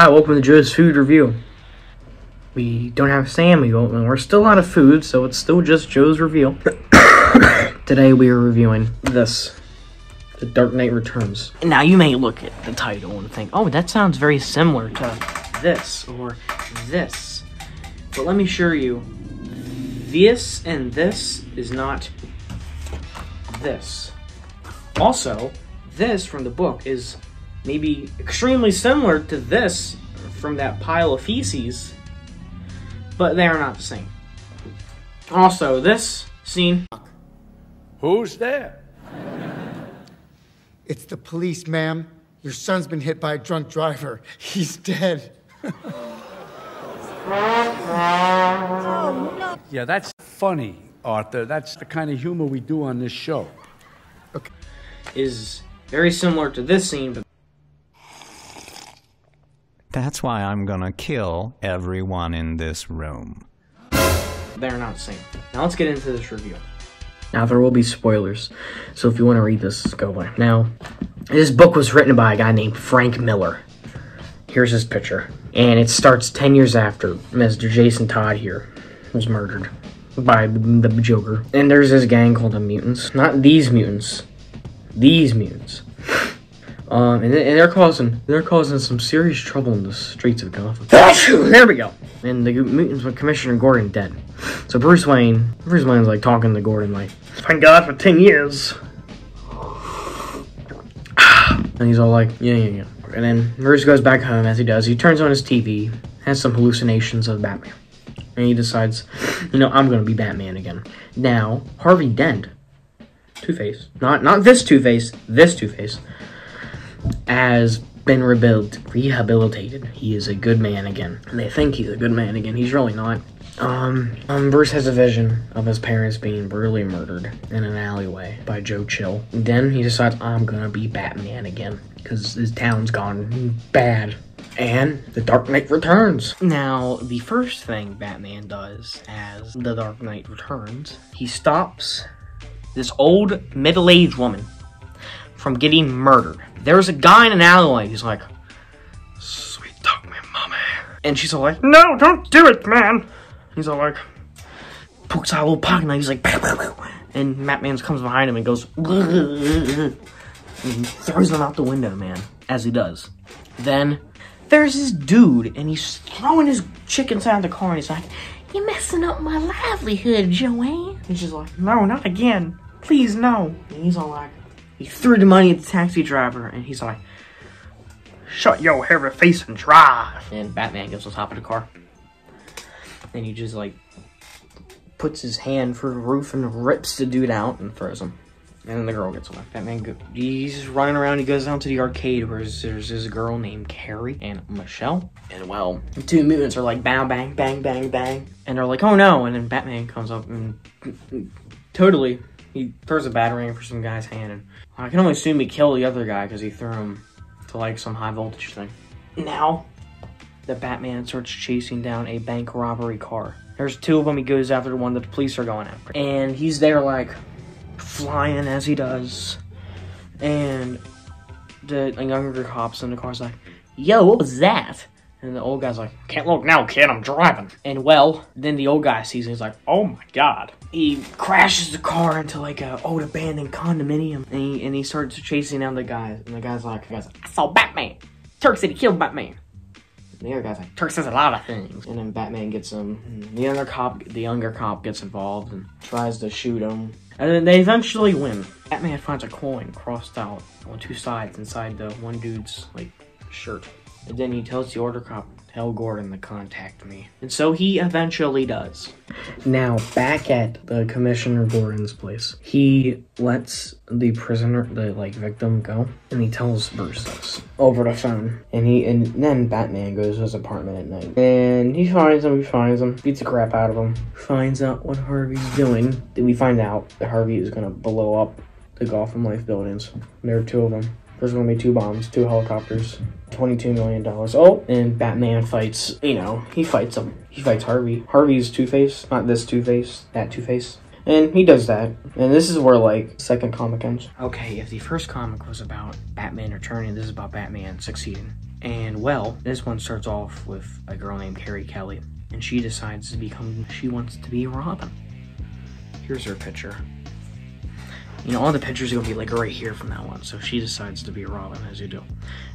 Hi, welcome to Joe's Food Review. We don't have Sam, we don't, we're still out of food, so it's still just Joe's review. Today we are reviewing this, The Dark Knight Returns. Now you may look at the title and think, oh, that sounds very similar to this or this. But let me assure you, this and this is not this. Also, this from the book is maybe extremely similar to this from that pile of feces, but they are not the same. Also, this scene. Who's there? It's the police, ma'am. Your son's been hit by a drunk driver. He's dead. Yeah, that's funny, Arthur. That's the kind of humor we do on this show. is very similar to this scene, but That's why I'm gonna kill everyone in this room. they're not the same. Now let's get into this review. Now there will be spoilers, so if you want to read this, go away. Now, this book was written by a guy named Frank Miller. Here's his picture, and it starts ten years after Mr. Jason Todd here was murdered by the Joker. And there's this gang called the Mutants. Not these mutants, these mutants. Um, and, and they're causing they're causing some serious trouble in the streets of Gotham. there we go. And the mutants with Commissioner Gordon dead. So Bruce Wayne, Bruce Wayne's like talking to Gordon like, "Thank God for ten years." And he's all like, "Yeah, yeah, yeah." And then Bruce goes back home as he does. He turns on his TV, has some hallucinations of Batman, and he decides, you know, I'm gonna be Batman again. Now Harvey Dent, Two Face, not not this Two Face, this Two Face has been rebuilt, rehabilitated. He is a good man again. And they think he's a good man again. He's really not. Um, um, Bruce has a vision of his parents being brutally murdered in an alleyway by Joe Chill. And Then he decides, I'm gonna be Batman again. Because his town's gone bad. And The Dark Knight returns. Now, the first thing Batman does as The Dark Knight returns, he stops this old middle-aged woman from getting murdered. There's a guy in an alleyway. He's like, "Sweet talk me, mommy," and she's all like, "No, don't do it, man." He's all like, pokes out a little pocket knife. He's like, and Batman comes behind him and goes, and throws him out the window, man, as he does. Then there's this dude, and he's throwing his chick inside the car, and he's like, "You're messing up my livelihood, Joanne." And she's like, "No, not again. Please, no." And he's all like. He threw the money at the taxi driver, and he's like, "Shut your hairy face and drive." And Batman gets on top of the car, and he just like puts his hand through the roof and rips the dude out and throws him. And then the girl gets away. Batman, go- he's running around. He goes down to the arcade where there's, there's this girl named Carrie and Michelle. And well, the two mutants are like bang, bang, bang, bang, bang. And they're like, oh no. And then Batman comes up and totally he throws a batarang for some guy's hand, and I can only assume he killed the other guy because he threw him to like some high voltage thing. Now, the Batman starts chasing down a bank robbery car. There's two of them. He goes after the one that the police are going after, and he's there like flying as he does, and the younger cops in the car's like, "Yo, what was that?" And the old guy's like, Can't look now, kid, I'm driving. And well, then the old guy sees it, he's like, Oh my god. He crashes the car into like a old abandoned condominium and he, and he starts chasing down the guys. And the guy's like, the guy's like I saw Batman. Turk said he killed Batman. And the other guy's like, Turk says a lot of things. And then Batman gets him. The other cop, the younger cop gets involved and tries to shoot him. And then they eventually win. Batman finds a coin crossed out on two sides inside the one dude's like shirt. And then he tells the order cop, tell Gordon to contact me. And so he eventually does. Now, back at the Commissioner Gordon's place, he lets the prisoner, the like victim, go, and he tells Bruce this over the phone. And he, and then Batman goes to his apartment at night, and he finds him. He finds him, beats the crap out of him, finds out what Harvey's doing. Then we find out that Harvey is gonna blow up the Gotham Life buildings. There are two of them. There's gonna be two bombs, two helicopters, $22 million. Oh, and Batman fights, you know, he fights him. He fights Harvey. Harvey's Two Face, not this Two Face, that Two Face. And he does that. And this is where, like, second comic ends. Okay, if the first comic was about Batman returning, this is about Batman succeeding. And well, this one starts off with a girl named Carrie Kelly, and she decides to become, she wants to be Robin. Here's her picture. You know, all the pictures are gonna be like right here from that one. So she decides to be Robin, as you do.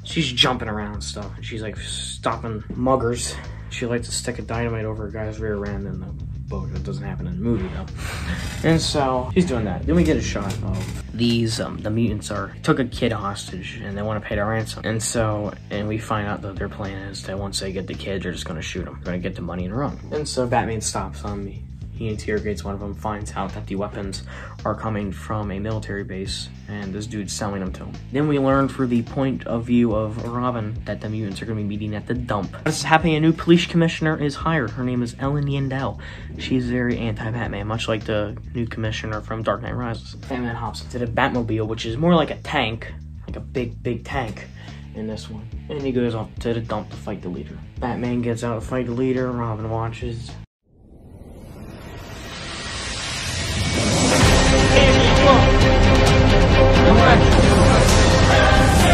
She's jumping around and stuff. She's like stopping muggers. She likes to stick a dynamite over a guy's rear end in the book. That doesn't happen in the movie though. And so she's doing that. Then we get a shot of these um the mutants are took a kid hostage and they want to pay the ransom. And so and we find out that their plan is that once they get the kid, they're just gonna shoot them. They're gonna get the money and run. And so Batman stops on me. He interrogates one of them, finds out that the weapons are coming from a military base, and this dude's selling them to him. Then we learn through the point of view of Robin that the mutants are going to be meeting at the dump. This is happening. A new police commissioner is hired. Her name is Ellen Yindel. She's very anti-Batman, much like the new commissioner from Dark Knight Rises. Batman hops into the Batmobile, which is more like a tank, like a big, big tank in this one. And he goes off to the dump to fight the leader. Batman gets out to fight the leader. Robin watches.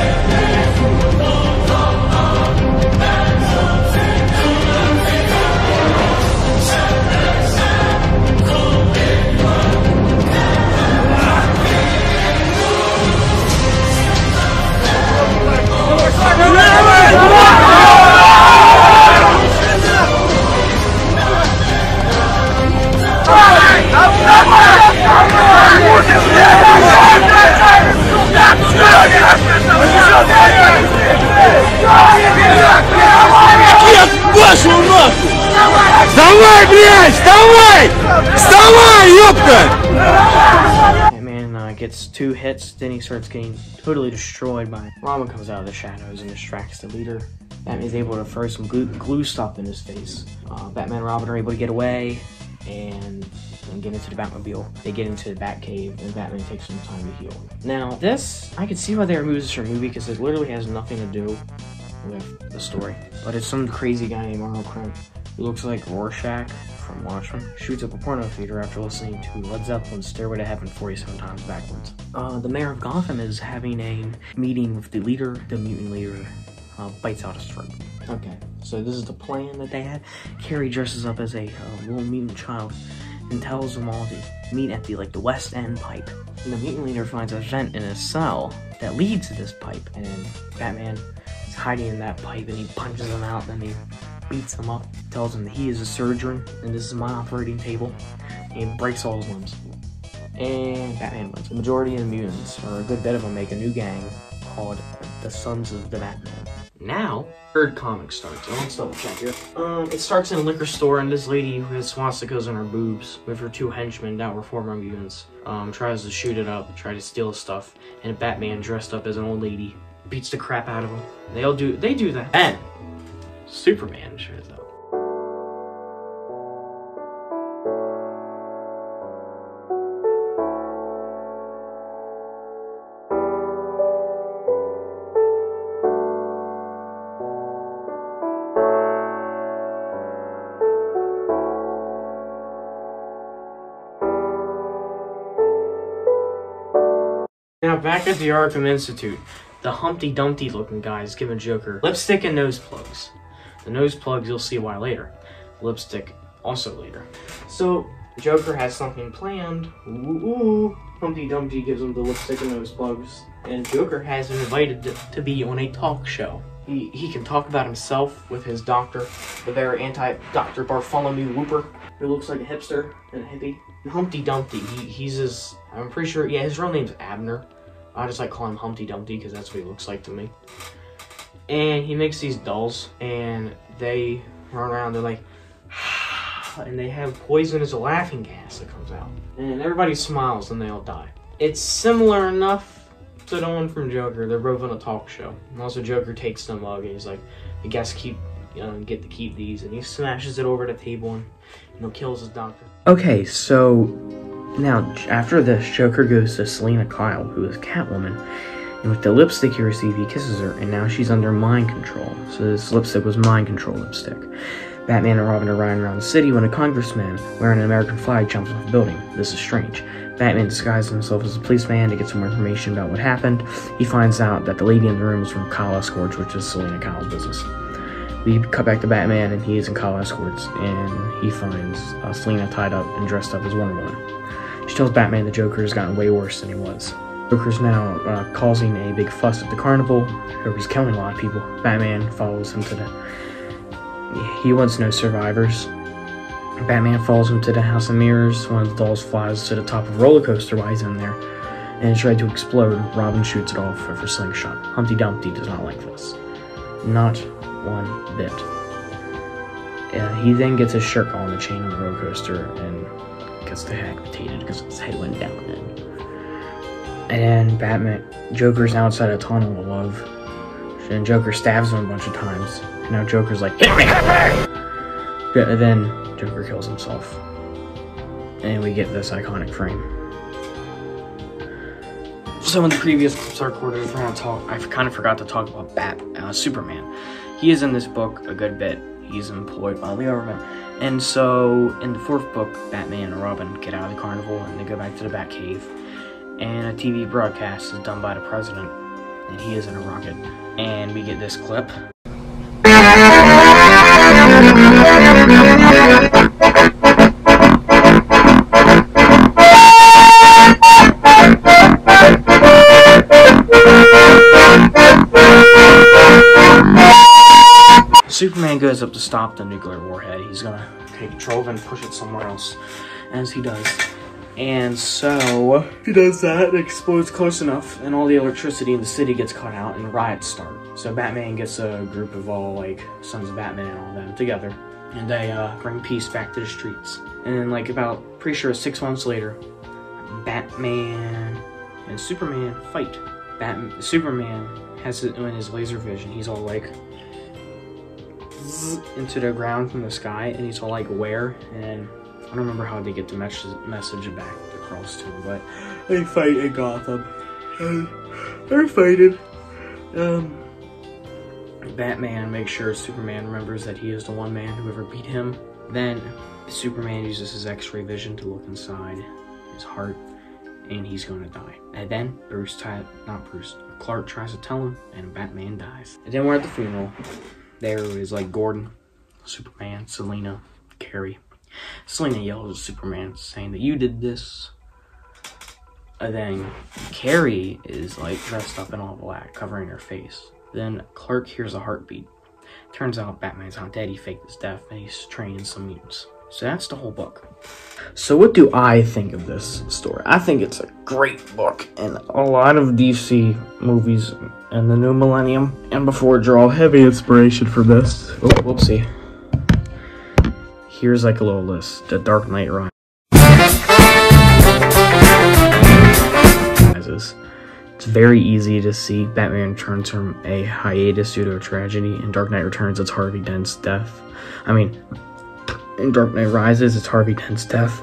Yeah. Вашу нахуй! Вставай, блядь! Вставай! Вставай, ёпта! Batman uh, gets two hits, then he starts getting totally destroyed by Robin comes out of the shadows and distracts the leader. Batman is able to throw some glue, glue stuff in his face. Uh, Batman and Robin are able to get away and, and get into the Batmobile. They get into the Batcave and Batman takes some time to heal. Now, this, I can see why they removed this from the movie because it literally has nothing to do with the story. But it's some crazy guy named Arnold Krim who looks like Rorschach from Watchmen. Shoots up a porno theater after listening to Led Zeppelin's Stairway to Heaven 47 times backwards. Uh, the mayor of Gotham is having a meeting with the leader, the mutant leader, uh, bites out his throat. Okay, so this is the plan that they had. Carrie dresses up as a uh, little mutant child and tells them all to meet at the like the West End pipe. And the mutant leader finds a vent in his cell that leads to this pipe, and Batman hiding in that pipe, and he punches him out, and he beats him up, tells him that he is a surgeon, and this is my operating table, and breaks all his limbs. And Batman wins. The majority of the mutants, or a good bit of them, make a new gang called the Sons of the Batman. Now, third comic starts. I want double check here. Um, it starts in a liquor store, and this lady who has swastikas on her boobs with her two henchmen that were former mutants um, tries to shoot it up, try to steal stuff, and a Batman dressed up as an old lady beats the crap out of him. They all do. They do that. And Superman shows up. Now back at the Arkham Institute, the Humpty Dumpty looking guy is giving Joker lipstick and nose plugs. The nose plugs you'll see why later. Lipstick also later. So Joker has something planned. Ooh, ooh. Humpty Dumpty gives him the lipstick and nose plugs, and Joker has him invited to, to be on a talk show. He, he can talk about himself with his doctor, the very anti Dr. Bartholomew Wolper, who looks like a hipster and a hippie. Humpty Dumpty, he, he's his, I'm pretty sure, yeah, his real name's Abner. I just like call him Humpty Dumpty because that's what he looks like to me. And he makes these dolls, and they run around. They're like, and they have poison as a laughing gas that comes out, and everybody smiles, and they all die. It's similar enough to the one from Joker. They're both on a talk show. And also, Joker takes the mug, and he's like, "The guests keep, know, get to keep these," and he smashes it over the table, and you know, kills his doctor. Okay, so now, after this, Joker goes to Selina Kyle, who is Catwoman, and with the lipstick he received, he kisses her, and now she's under mind control. So this lipstick was mind control lipstick. Batman and Robin are riding around the city when a congressman wearing an American flag jumps off a building. This is strange. Batman disguises himself as a policeman to get some more information about what happened. He finds out that the lady in the room is from Kyle Escorts, which is Selina Kyle's business. We cut back to Batman, and he is in Kyle Escorts, and he finds uh, Selina tied up and dressed up as Wonder Woman. She tells Batman the Joker has gotten way worse than he was. Joker's now uh, causing a big fuss at the carnival. Joker's killing a lot of people. Batman follows him to the. He wants no survivors. Batman follows him to the House of Mirrors. One of the dolls flies to the top of a roller coaster while he's in there, and it's ready to explode. Robin shoots it off with her slingshot. Humpty Dumpty does not like this. Not one bit. Uh, he then gets his shirt on the chain of the roller coaster and gets decapitated because his head went down. And, and Batman, Joker's outside a tunnel of love. And Joker stabs him a bunch of times. And now Joker's like, hit me! Then Joker kills himself. And we get this iconic frame. So in the previous I to talk. I kind of forgot to talk about Bat, uh, Superman. He is in this book a good bit. He's employed by the government, and so in the fourth book, Batman and Robin get out of the carnival and they go back to the Batcave, and a TV broadcast is done by the president, and he is in a rocket, and we get this clip. Stop the nuclear warhead. He's gonna take control and push it somewhere else, as he does. And so he does that, it explodes close enough, and all the electricity in the city gets cut out, and riots start. So Batman gets a group of all like sons of Batman and all them together, and they uh, bring peace back to the streets. And then like about pretty sure six months later, Batman and Superman fight. Batman, Superman has it in his laser vision. He's all like into the ground from the sky, and he's all like, "Where?" And I don't remember how they get the mes- message back across to him, but they fight in Gotham. And they're fighting. Um, Batman makes sure Superman remembers that he is the one man who ever beat him. Then Superman uses his X-ray vision to look inside his heart, and he's going to die. And then Bruce, not Bruce, Clark tries to tell him, and Batman dies. And then we're at the funeral. There is like Gordon, Superman, Selina, Carrie. Selina yells at Superman, saying that you did this. And then Carrie is like dressed up in all black, covering her face. Then Clark hears a heartbeat. Turns out Batman's not dead, he faked his death, and he's training some mutants. So that's the whole book. So what do I think of this story? I think it's a great book, and a lot of DC movies in the new millennium and before draw heavy inspiration from this. Oh, whoopsie. Here's like a little list. The Dark Knight Rises. It's very easy to see Batman returns from a hiatus due to a tragedy. In Dark Knight Returns, it's Harvey Dent's death. I mean, in Dark Knight Rises, it's Harvey Dent's death.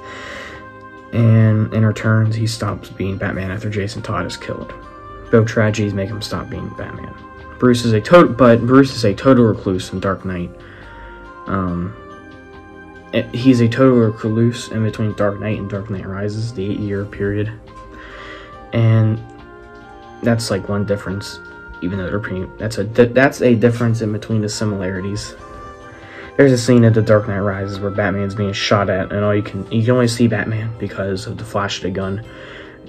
And in Returns, he stops being Batman after Jason Todd is killed. Both tragedies make him stop being Batman. Bruce is a total, but Bruce is a total recluse in Dark Knight. Um, he's a total recluse in between Dark Knight and Dark Knight Rises, the eight-year period, and that's like one difference. Even though they're pretty, that's a that's a difference in between the similarities. There's a scene at The Dark Knight Rises where Batman's being shot at, and all you can you can only see Batman because of the flash of the gun.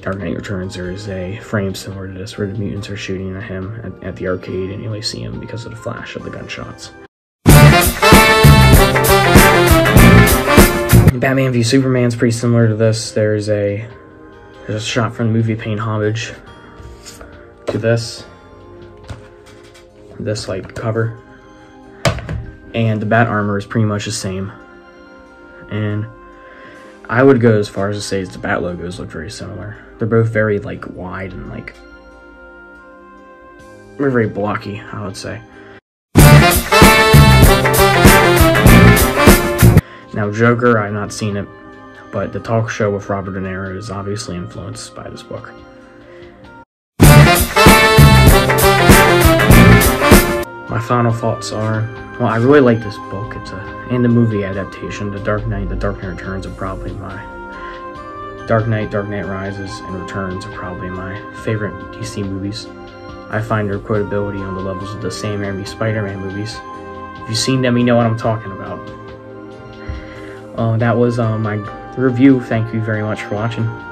Dark Knight Returns, there is a frame similar to this where the mutants are shooting at him at, at the arcade, and you only see him because of the flash of the gunshots. Batman v Superman's pretty similar to this. There's a there's a shot from the movie paying homage to this this like cover, and the bat armor is pretty much the same. And I would go as far as to say the bat logos look very similar. They're both very like wide and like they're very blocky. I would say. Now, Joker, I've not seen it, but the talk show with Robert De Niro is obviously influenced by this book. My final thoughts are, well, I really like this book. It's a and the movie adaptation, The Dark Knight, The Dark Knight Returns are probably my Dark Knight, Dark Knight Rises, and Returns are probably my favorite DC movies. I find their quotability on the levels of the Sam Raimi Spider-Man movies. If you've seen them, you know what I'm talking about. Uh, that was uh, my review. Thank you very much for watching.